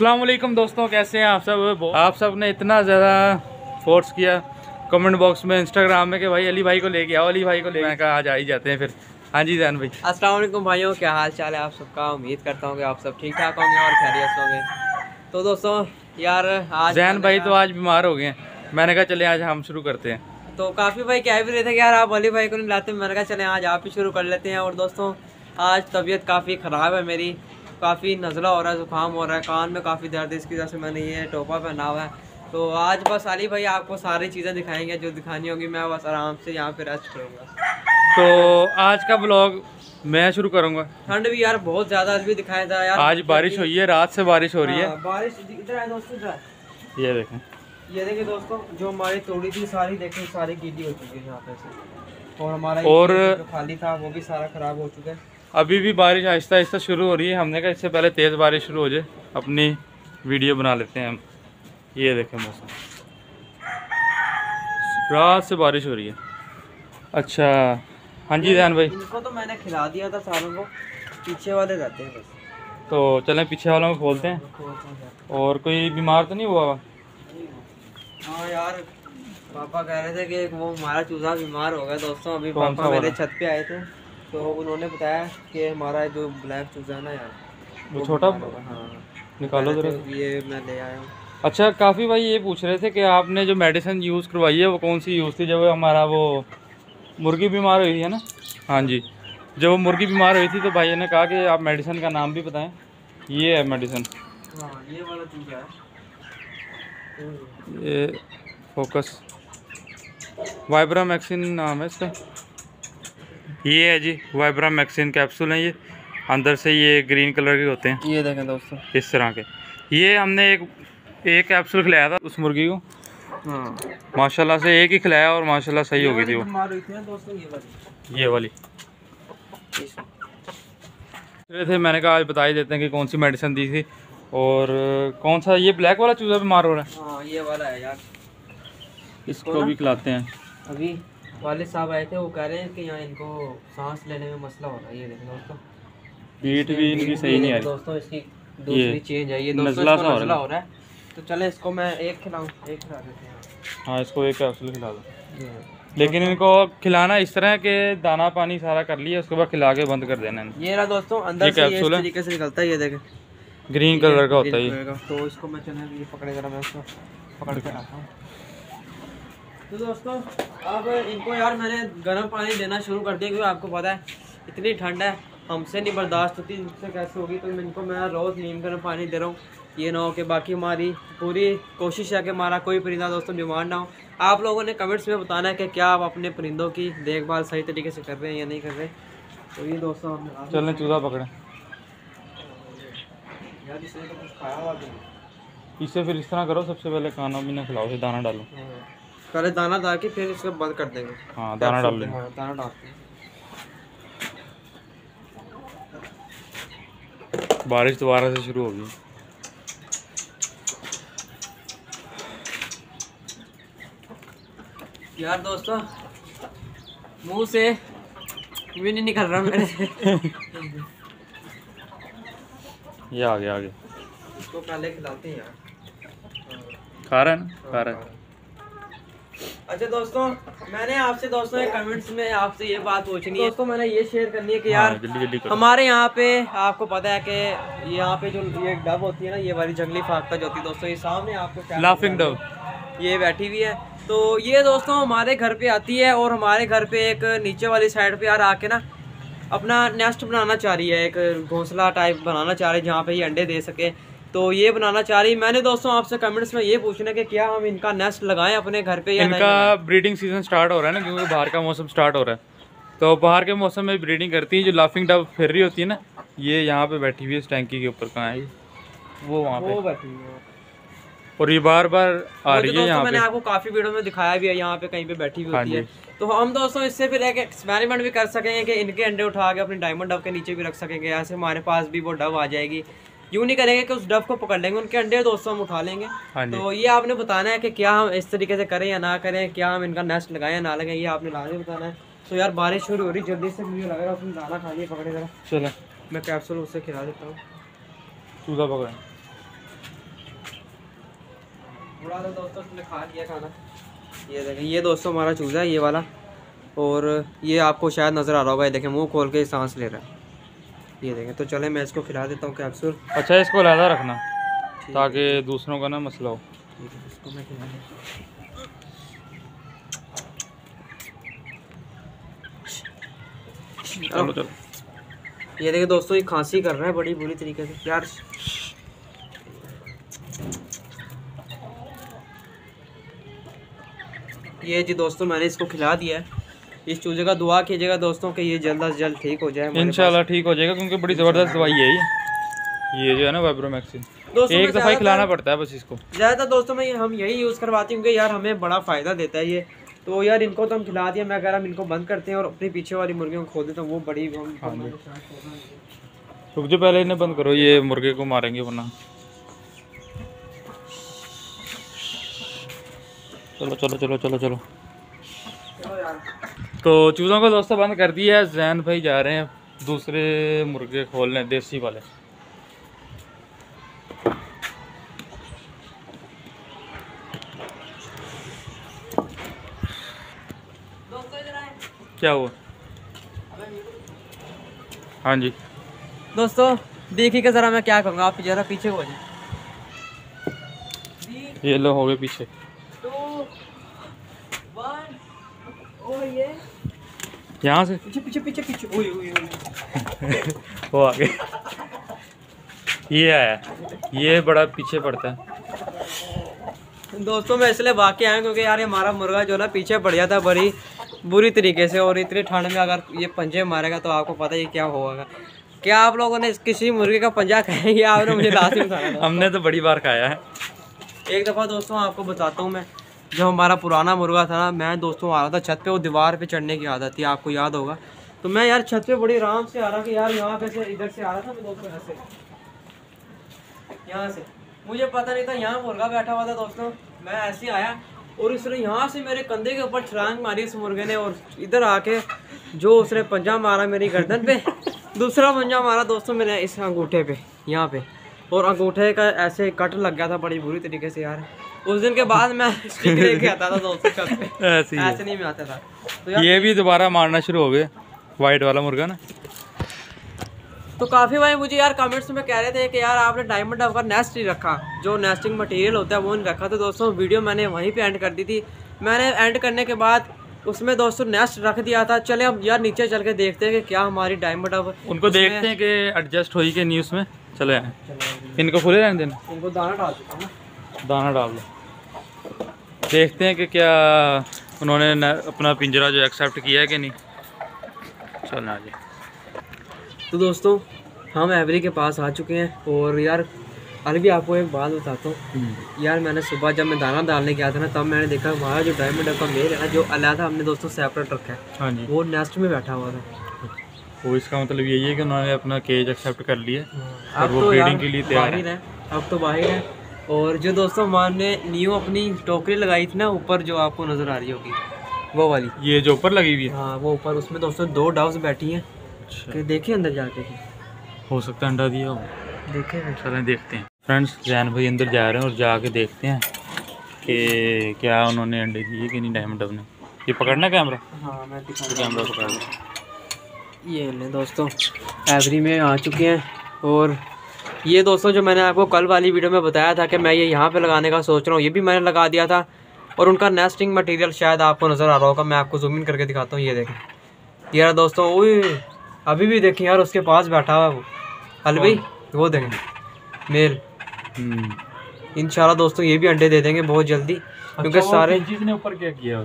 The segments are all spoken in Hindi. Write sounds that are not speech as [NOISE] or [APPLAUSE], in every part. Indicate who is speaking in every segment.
Speaker 1: अल्लाम दोस्तों कैसे हैं आप सब? आप सबने इतना ज़्यादा फोर्स किया कमेंट बॉक्स में इंस्टाग्राम में कि भाई अली भाई को लेके आओ अली भाई को ले कहा आज आ ही जाते हैं फिर। हाँ जी जैन भाई।
Speaker 2: अस्सलाम भाइयों क्या हाल चाल है आप सबका? उम्मीद करता हूँ कि आप सब ठीक ठाक होंगे और खैरियत होंगे। तो दोस्तों यार आज
Speaker 1: जैन भाई तो आज बीमार हो गए हैं। मैंने कहा चले आज हम शुरू करते हैं।
Speaker 2: तो काफ़ी भाई कह भी रहे थे कि यार आप अली भाई को नहीं लाते मैंने कहा चले आज आप ही शुरू कर लेते हैं। और दोस्तों आज तबीयत काफ़ी ख़राब है मेरी। काफ़ी नज़ला हो रहा है ज़ुकाम हो रहा है कान में काफ़ी दर्द है इसकी वजह से मैंने ये टोपा पहना हुआ है। तो आज बस अली भाई आपको सारी चीज़ें दिखाएँगे जो दिखानी होगी मैं बस आराम से यहाँ पे रेस्ट करूँगा।
Speaker 1: तो आज का ब्लॉग मैं शुरू करूँगा।
Speaker 2: ठंड भी यार बहुत ज़्यादा आज भी दिखाया था यार।
Speaker 1: आज बारिश हुई है रात से बारिश हो रही है।
Speaker 2: हाँ, बारिश इधर है दोस्तों
Speaker 1: ये देखें।
Speaker 2: ये देखिए दोस्तों जो हमारी तोड़ी थी सारी देखें सारी गीली हो चुकी है यहाँ पे से। और हमारा
Speaker 1: और
Speaker 2: खाली था वो भी सारा ख़राब हो चुका है।
Speaker 1: अभी भी बारिश आहिस्ता आहिस्ता शुरू हो रही है। हमने कहा इससे पहले तेज़ बारिश शुरू हो जाए। अपनी वीडियो बना लेते हैं हम। ये देखें मौसम। रात से बारिश हो रही है। अच्छा हाँ जी ध्यान भाई।
Speaker 2: इनको तो मैंने खिला दिया था सारों को। पीछे वाले रहते हैं बस।
Speaker 1: तो चलें पीछे वालों को खोलते हैं। और कोई बीमार तो नहीं हुआ
Speaker 2: हाँ यार पापा कह रहे थे कि वो हमारा चूजा बीमार हो गया। दोस्तों अभी पापा मेरे छत पे आए थे। तो उन्होंने बताया कि हमारा जो ब्लैक चूजा है ना यार
Speaker 1: वो छोटा?
Speaker 2: हाँ।
Speaker 1: निकालो जरा।
Speaker 2: ये मैं ले आया हूँ।
Speaker 1: अच्छा काफ़ी भाई ये पूछ रहे थे कि आपने जो मेडिसिन यूज़ करवाई है वो कौन सी यूज़ थी जब हमारा वो मुर्गी बीमार हुई है ना? हाँ जी। जब वो मुर्गी बीमार हुई थी तो भाई ने कहा कि आप मेडिसिन का नाम भी बताएँ। ये है मेडिसिन
Speaker 2: हाँ ये वाला चूजा है।
Speaker 1: ये फोकस वाइब्रा मैक्सिन नाम है इसका। ये है जी वाइब्रा मैक्सिन कैप्सूल है ये। अंदर से ये ग्रीन कलर के होते हैं।
Speaker 2: ये देखें दोस्तों।
Speaker 1: इस तरह के। ये हमने एक एक कैप्सूल खिलाया था उस मुर्गी को।
Speaker 2: हाँ।
Speaker 1: माशाल्लाह से एक ही खिलाया और माशाल्लाह सही हो गई थी वो।
Speaker 2: ये वाली
Speaker 1: थे मैंने कहा आज बता ही देते हैं कि कौन सी मेडिसिन दी थी। और कौन सा ये ब्लैक वाला चूज़ा बीमार हो रहा
Speaker 2: हाँ? ये वाला है यार।
Speaker 1: इसको भी खिलाते हैं।
Speaker 2: अभी। वाले साहब आए थे वो कह रहे हैं कि यहाँ इनको सांस लेने में मसला हो रहा है। ये देखें दोस्तों।
Speaker 1: बीट भी इनकी सही नहीं आ रही।
Speaker 2: दोस्तों इसकी दूसरी चेंज है। ये दोस्तों
Speaker 1: नज़ला सा हो रहा है।
Speaker 2: हो है। तो चले इसको मैं एक खिलाऊं एक खिला देते हैं।
Speaker 1: हाँ इसको एक कैप्सूल खिला दो। लेकिन इनको खिलाना इस तरह के दाना पानी सारा कर लिया उसके बाद खिला के बंद कर देना है
Speaker 2: ये रहा दोस्तों अंदर
Speaker 1: ये
Speaker 2: से ये इस तरीके से निकलता है ये देखें।
Speaker 1: ग्रीन कलर का होता है ये।
Speaker 2: तो इसको मैं चले ये पकड़े जरा मैं इसको पकड़ के रखा हूँ। तो दोस्तों अब इनको यार मैंने गर्म पानी देना शुरू कर दिया क्योंकि आपको पता है इतनी ठंड है हमसे नहीं बर्दाश्त होती इनसे कैसे होगी तो इनको मैं रोज़ नीम गर्म पानी दे रहा हूँ। ये ना हो कि बाकी हमारी पूरी कोशिश है कि हमारा कोई परिंदा दोस्तों बीमार ना हो। आप लोगों ने कमेंट्स में बताना है कि क्या आप अपने परिंदों की देखभाल सही तरीके से कर रहे हैं या नहीं कर रहे। तो ये दोस्तों
Speaker 1: चलने चूज़ा पकड़े। इसे फिर इस तरह करो सबसे पहले खाना पीना खिलाओ उसे दाना डालो।
Speaker 2: पहले दाना डाल के फिर इसको बंद कर देंगे।
Speaker 1: हाँ दाना डाल लेना
Speaker 2: हाँ, दाना डालते हैं।
Speaker 1: बारिश दोबारा से शुरू होगी।
Speaker 2: यार दोस्तों मुँह से भी नहीं निकल रहा मेरे [LAUGHS]
Speaker 1: ये आ गया आगे।
Speaker 2: इसको पहले खिलाते हैं यार।
Speaker 1: खा रहा है ना? खा रहा है।
Speaker 2: अच्छा दोस्तों मैंने आपसे दोस्तों कमेंट्स में आपसे ये बात पूछनी है। दोस्तों मैंने ये शेयर करनी है कि
Speaker 1: हाँ,
Speaker 2: यार
Speaker 1: जल्दी जल्दी
Speaker 2: हमारे यहाँ पे आपको पता है कि यहाँ पे जो ये डब होती है ना ये वाली जंगली फाख्ता जो होती है दोस्तों ये सामने आपको
Speaker 1: लाफिंग डव
Speaker 2: ये बैठी हुई है। तो ये दोस्तों हमारे घर पे आती है और हमारे घर पे एक नीचे वाली साइड पे यार आके ना अपना नेस्ट बनाना चाह रही है एक घोंसला टाइप बनाना चाह रही है जहाँ पे ये अंडे दे सके। तो ये बनाना चाह रही। मैंने दोस्तों आपसे कमेंट्स में ये पूछना कि क्या हम इनका नेस्ट लगाएँ अपने घर पे या नहीं
Speaker 1: इनका ब्रीडिंग सीज़न स्टार्ट हो रहा है ना क्योंकि बाहर का मौसम स्टार्ट हो रहा है। तो बाहर के मौसम में ब्रीडिंग करती है जो लाफिंग डव फिर रही होती है ना ये यहाँ पे बैठी हुई है इस टैंकी के ऊपर कहाँ है वो वहाँ पे।
Speaker 2: बैठी है।
Speaker 1: और ये बार बार आ रही है यहाँ
Speaker 2: मैंने आपको काफ़ी वीडियो में दिखाया भी है यहाँ पे कहीं पे बैठी हुई
Speaker 1: हाँ
Speaker 2: होती है। तो हम दोस्तों इससे फिर एक एक्सपेरिमेंट भी कर सकेंगे कि इनके अंडे उठा के अपने डायमंड डव के नीचे भी रख सकेंगे। ऐसे हमारे पास भी वो डब आ जाएगी। यूँ नहीं करेंगे कि उस डव को पकड़ लेंगे उनके अंडे दोस्तों हम उठा लेंगे।
Speaker 1: हाँ
Speaker 2: तो ये आपने बताना है कि क्या हम इस तरीके से करें या ना करें क्या हम इनका नेस्ट लगाएँ या ना लगाएँ ये आपने लाजमी बताना है। तो यार बारिश शुरू हो रही जल्दी से मुझे लग रहा है उसने दाना खा लिया पकड़े जरा।
Speaker 1: चलो।
Speaker 2: मैं कैप्सूल उससे खिला देता हूँ।
Speaker 1: चूजा पकड़े।
Speaker 2: थोड़ा सा दोस्तों उसने खा लिया खाना। ये देखें ये दोस्तों हमारा चूज़ा है ये वाला। और ये आपको शायद नज़र आ रहा होगा ये देखें मुँह खोल के सांस ले रहा है। ये देखें तो चले मैं इसको खिला देता हूँ कैप्सूल
Speaker 1: अच्छा इसको लहदा रखना ताकि दूसरों का ना मसला हो।
Speaker 2: इसको मैं खिला
Speaker 1: चलो चलो।
Speaker 2: ये देखें दोस्तों ये खांसी कर रहा है बड़ी बुरी तरीके से। यार ये जी दोस्तों मैंने इसको खिला दिया है। इस चूजे का दुआ कीजिएगा दोस्तों कि ये जल्द से जल्द ठीक हो जाए
Speaker 1: इंशाल्लाह ठीक हो जाएगा क्योंकि बड़ी ज़बरदस्त दवाई है ये। ये जो है ना वाइब्रोमैक्सिन एक दफ़ा ही खिलाना पड़ता है बस इसको।
Speaker 2: ज़्यादातर दोस्तों मैं हम यही यूज़ करवाती हूँ यार हमें बड़ा फ़ायदा देता है ये। तो यार इनको तो हम खिला दिया मैं कह रहा हम इनको बंद करते हैं और अपने पीछे वाली मुर्गियों को खो देते हैं वो बड़ी
Speaker 1: हाँ रुक जो पहले इन्हें बंद करो ये मुर्गे को मारेंगे वरना। चलो चलो चलो चलो चलो।
Speaker 2: चलो यार।
Speaker 1: तो चूज़ों को दोस्तों बंद कर दिया है जैन भाई जा रहे हैं दूसरे मुर्गे खोलने देसी वाले। क्या हुआ? हाँ जी।
Speaker 2: दोस्तों देखिए ज़रा मैं क्या करूँगा आप ज़रा पीछे हो जाए।
Speaker 1: ये लो हो गए पीछे। यहाँ से?
Speaker 2: पीछे पीछे पीछे पीछे। ओए ओए [LAUGHS]
Speaker 1: वो आ गए ये आया। ये बड़ा पीछे पड़ता है।
Speaker 2: दोस्तों मैं इसलिए वाकई आया क्योंकि यार ये हमारा मुर्गा जो ना पीछे पड़ जाता बड़ी बुरी तरीके से और इतनी ठंड में अगर ये पंजे मारेगा तो आपको पता ही क्या होगा। क्या आप लोगों ने किसी मुर्गे का पंजा खाया ये आपने मुझे लास्ट में बताया
Speaker 1: हमने तो बड़ी बार खाया है।
Speaker 2: एक दफ़ा दोस्तों आपको बताता हूँ मैं। जब हमारा पुराना मुर्गा था ना, मैं दोस्तों आ रहा था छत पे, वो दीवार पे चढ़ने की आदत थी, आपको याद होगा। तो मैं यार छत पे बड़ी आराम से आ रहा कि यार यहाँ पे से इधर से आ रहा था, मैं दोस्तों ऐसे यहाँ से। मुझे पता नहीं था, यहाँ मुर्गा बैठा हुआ था दोस्तों। मैं ऐसे आया और उसने यहाँ से मेरे कंधे के ऊपर छलांग मारी उस मुर्गे ने और इधर आके जो उसने पंजा मारा मेरी गर्दन पे, दूसरा पंजा मारा दोस्तों मेरे इस अंगूठे पे, यहाँ पे। और अंगूठे का ऐसे कट लग गया था बड़ी बुरी तरीके से यार। उस दिन के बाद मैं [LAUGHS] स्टिक लेके आता था दोस्तों छत पे
Speaker 1: ऐसे
Speaker 2: ऐसे नहीं मैं आता था। तो
Speaker 1: ये भी दोबारा मारना शुरू हो गए वाइट वाला मुर्गा ना।
Speaker 2: तो काफ़ी भाई मुझे यार कमेंट्स में कह रहे थे कि यार आपने डायमंड का नेस्ट नहीं रखा। जो नेस्टिंग मटेरियल होता है वो नहीं रखा। तो दोस्तों वीडियो मैंने वहीं पे एंड कर दी थी। मैंने एंड करने के बाद उसमें दोस्तों नेस्ट रख दिया था। चले अब यार नीचे चल के देखते हैं कि क्या हमारी डायमंड अब
Speaker 1: उनको देखते हैं कि एडजस्ट हुई कि नहीं उसमें। चले आए। इनको खुले रहने देना।
Speaker 2: उनको दाना डाल चुका हूँ
Speaker 1: दाना डाल दो देखते हैं कि क्या उन्होंने अपना पिंजरा जो एक्सेप्ट किया है कि नहीं। चल चलना जी।
Speaker 2: तो दोस्तों हम एवरी के पास आ चुके हैं और यार अभी भी आपको एक बात बताता हूँ। यार मैंने सुबह जब मैं दाना डालने गया था ना तब मैंने देखा हमारा जो डायमंड का मेल है ना जो अलहदा हमने दोस्तों सेपरेट रखा है।
Speaker 1: हाँ जी।
Speaker 2: वो नेस्ट में बैठा हुआ था।
Speaker 1: वो इसका मतलब यही है कि उन्होंने अपना केज एक्सेप्ट कर लिया। और
Speaker 2: अब
Speaker 1: वो
Speaker 2: तो
Speaker 1: ब्रीडिंग के लिए तैयार
Speaker 2: है। अब तो बाहर है और जो दोस्तों हमने न्यू अपनी टोकरी लगाई थी ना ऊपर जो आपको नज़र आ रही होगी वो वाली।
Speaker 1: ये जो ऊपर लगी हुई है?
Speaker 2: हाँ वो ऊपर उसमें दोस्तों दो डव्स बैठी हैं।
Speaker 1: अच्छा।
Speaker 2: कि देखिए अंदर जाके।
Speaker 1: हो सकता है अंडा दिया हो।
Speaker 2: देखे।
Speaker 1: चलें देखते हैं। फ्रेंड्स जैन भाई अंदर जा रहे हैं और जाके देखते हैं कि क्या उन्होंने अंडे दिए कि नहीं डायमंड ने ये पकड़ना कैमरा?
Speaker 2: हाँ मैं
Speaker 1: तो कैमरा पकड़
Speaker 2: ये दोस्तों एवरी में आ चुके हैं और ये दोस्तों जो मैंने आपको कल वाली वीडियो में बताया था कि मैं ये यहाँ पे लगाने का सोच रहा हूँ ये भी मैंने लगा दिया था और उनका नेस्टिंग मटेरियल शायद आपको नज़र आ रहा होगा मैं आपको जूम इन करके दिखाता हूँ ये देखें। ये रहा दोस्तों ओए अभी भी देखें यार उसके पास बैठा हुआ है वो हल भाई वो देखें मेल।
Speaker 1: हम्म।
Speaker 2: इंशाल्लाह दोस्तों ये भी अंडे दे देंगे बहुत जल्दी क्योंकि
Speaker 1: अच्छा, वो
Speaker 2: सारे
Speaker 1: पिंचीज ने ऊपर क्या किया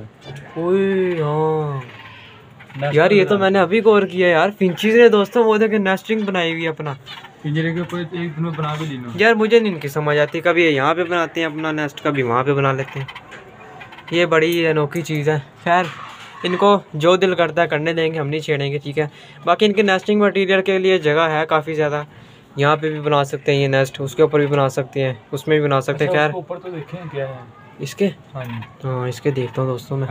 Speaker 2: ओए हाँ। यार ये तो मैंने अभी गौर किया यार फिंचीज ने दोस्तों वो देखे नेस्टिंग बनाई हुई अपना।
Speaker 1: पिंजरे के ऊपर एक दिन में बना भी लेना
Speaker 2: यार मुझे नहीं इनकी समझ आती। कभी यहाँ पे बनाते हैं अपना नेस्ट कभी वहाँ पे बना लेते हैं। ये बड़ी अनोखी चीज़ है। खैर इनको जो दिल करता है करने देंगे हम नहीं छेड़ेंगे ठीक है? बाकी इनके नेस्टिंग मटेरियल के लिए जगह है काफ़ी ज़्यादा। यहाँ पे भी बना सकते हैं ये नेस्ट उसके ऊपर भी बना सकते हैं उसमें भी बना सकते हैं। खैर।
Speaker 1: ऊपर तो देखें क्या है।
Speaker 2: इसके?
Speaker 1: हाँ
Speaker 2: हाँ इसके देखता हूँ दोस्तों मैं।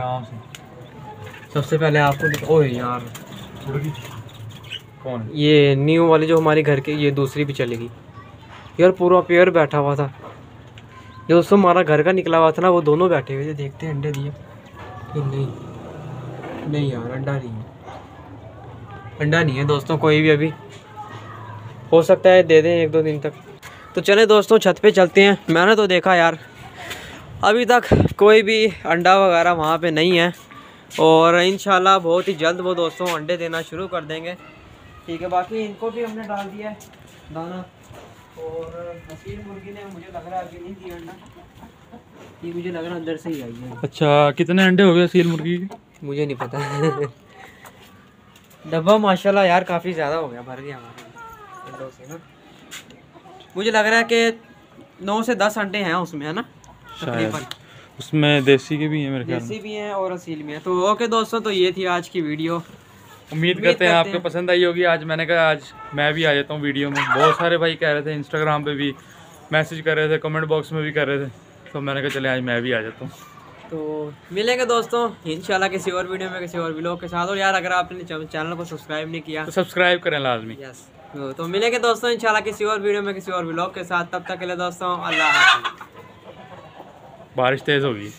Speaker 2: सबसे पहले आपको ओए यार।
Speaker 1: कौन
Speaker 2: ये न्यू वाली जो हमारे घर के, ये दूसरी भी चलेगी। यार, पूरा पेयर बैठा हुआ था। जो दोस्तों हमारा घर का निकला हुआ था ना, वो दोनों बैठे हुए थे। देखते हैं, अंडे दिए। नहीं? नहीं यार, अंडा नहीं है। अंडा नहीं है दोस्तों, कोई भी अभी। हो सकता है दे दें एक दो दिन तक। तो चले दोस्तों, छत पे चलते हैं। मैंने तो देखा यार, अभी तक कोई भी अंडा वगैरह वहाँ पे नहीं है। और इन बहुत ही जल्द वो दोस्तों अंडे देना शुरू कर देंगे। ठीक है बाकी इनको भी हमने डाल दिया है दाना। और हसीन मुर्गी ने मुझे लग रहा है अभी नहीं दिया अंडा। ये मुझे लग रहा है अंदर से ही आई है।
Speaker 1: अच्छा कितने अंडे हो गए सील मुर्गी
Speaker 2: मुझे नहीं पता। डब्बा माशाल्लाह यार काफ़ी ज़्यादा हो गया भर गया हमारा अंडों से ना। मुझे लग रहा है कि नौ से दस अंडे हैं उसमें है ना? तकरीबन।
Speaker 1: उसमें देसी के भी हैं मेरे ख्याल
Speaker 2: देसी भी हैं और असील भी हैं। तो ओके दोस्तों तो ये थी आज की वीडियो।
Speaker 1: उम्मीद करते हैं आपको पसंद आई होगी। आज मैंने कहा आज मैं भी आ जाता हूँ वीडियो में। बहुत सारे भाई कह रहे थे इंस्टाग्राम पे भी मैसेज कर रहे थे कमेंट बॉक्स में भी कर रहे थे। तो मैंने कहा चले आज मैं भी आ जाता हूँ।
Speaker 2: तो मिलेंगे दोस्तों इंशाल्लाह किसी और वीडियो में किसी और ब्लॉग के साथ। और यार अगर आपने चैनल को सब्सक्राइब नहीं किया
Speaker 1: तो सब्सक्राइब करें लाजमी।
Speaker 2: यस तो, तो मिलेंगे दोस्तों इंशाल्लाह किसी और वीडियो में किसी और व्लॉग के साथ। तब तक के लिए दोस्तों अल्लाह
Speaker 1: बारिश तेज़ होगी।